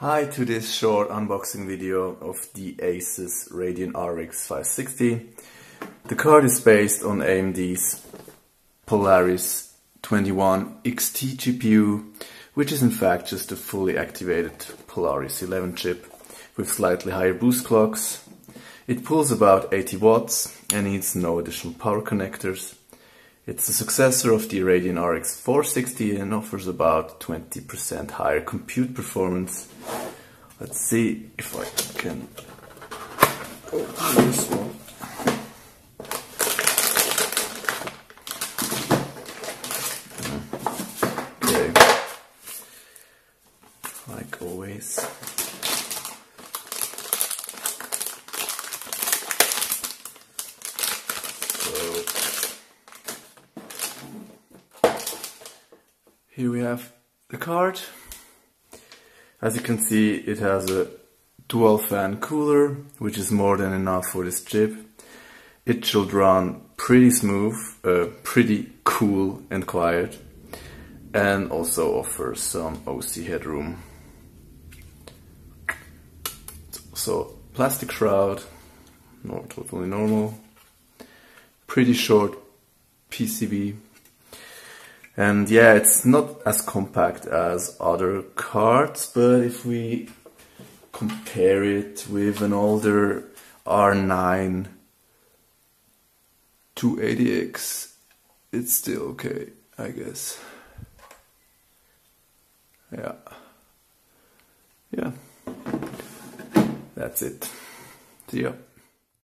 Hi to this short unboxing video of the Asus Radeon RX 560. The card is based on AMD's Polaris 21 XT GPU, which is in fact just a fully activated Polaris 11 chip with slightly higher boost clocks. It pulls about 80 watts and needs no additional power connectors. It's the successor of the Radeon RX 460 and offers about 20% higher compute performance. Let's see if I can open this one. Okay, like always. Here we have the card. As you can see, it has a dual fan cooler, which is more than enough for this chip. It should run pretty smooth, uh, pretty cool and quiet, and also offers some OC headroom. So, plastic shroud, not totally normal, pretty short PCB and yeah, it's not as compact as other cards, but if we compare it with an older R9 280X, it's still okay, I guess. Yeah. Yeah. That's it. See ya.